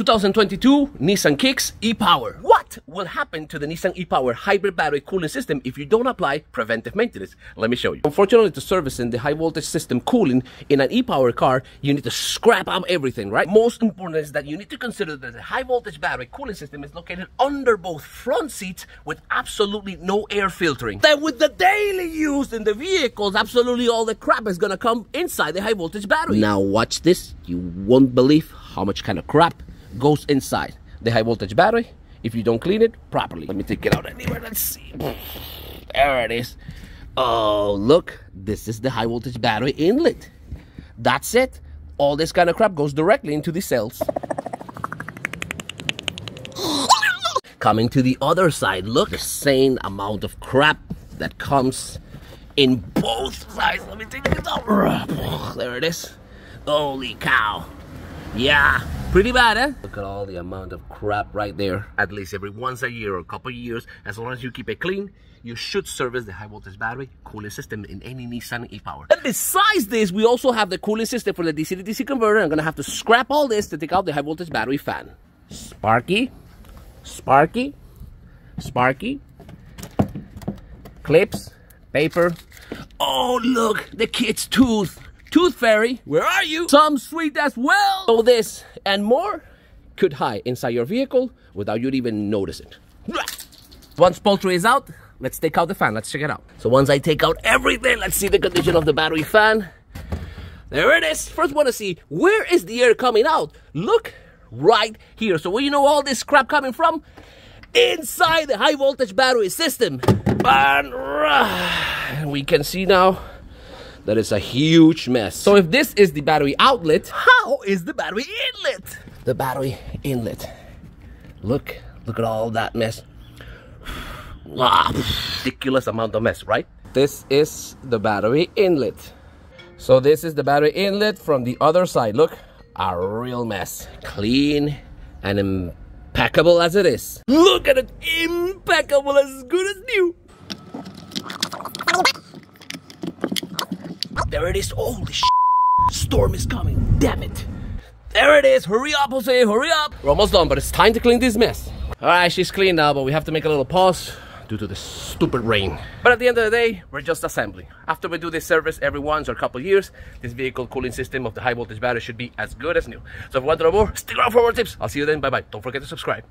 2022 Nissan Kicks e-Power. What will happen to the Nissan e-Power hybrid battery cooling system if you don't apply preventive maintenance? Let me show you. Unfortunately, to servicing the high voltage system cooling in an e-Power car, you need to scrap out everything, right? Most important is that you need to consider that the high voltage battery cooling system is located under both front seats with absolutely no air filtering. Then with the daily use in the vehicles, absolutely all the crap is gonna come inside the high voltage battery. Now watch this. You won't believe how much kind of crap goes inside the high voltage battery if you don't clean it properly. Let me take it out anywhere. Let's see. There it is. Oh, look. This is the high voltage battery inlet. That's it. All this kind of crap goes directly into the cells. Coming to the other side, look. The same amount of crap that comes in both sides. Let me take this out. There it is. Holy cow. Yeah, pretty bad, eh? Look at all the amount of crap right there. At least every once a year or a couple years, as long as you keep it clean, you should service the high voltage battery cooling system in any Nissan e-Power. And besides this, we also have the cooling system for the DC to DC converter. I'm gonna have to scrap all this to take out the high voltage battery fan. Sparky, Sparky, Sparky, clips, paper. Oh, look, the kid's tooth. Tooth Fairy, where are you? Some sweet as well. So this and more could hide inside your vehicle without you even noticing. Once poultry is out, let's take out the fan. Let's check it out. So once I take out everything, let's see the condition of the battery fan. There it is. First want to see, where is the air coming out? Look, right here. So where you know all this crap coming from? Inside the high voltage battery system. And uh, we can see now that is a huge mess. So if this is the battery outlet, how is the battery inlet? The battery inlet. Look, look at all that mess. Wow, ah, ridiculous amount of mess, right? This is the battery inlet. So this is the battery inlet from the other side. Look, a real mess. Clean and impeccable as it is. Look at it, impeccable, as good as new. There it is. Holy sh! Storm is coming. Damn it. There it is. Hurry up, Jose. Hurry up. We're almost done, but it's time to clean this mess. All right, she's clean now, but we have to make a little pause due to the stupid rain. But at the end of the day, we're just assembling. After we do this service every once or a couple years, this vehicle cooling system of the high voltage battery should be as good as new. So if you want to know more, stick around for more tips. I'll see you then. Bye-bye. Don't forget to subscribe.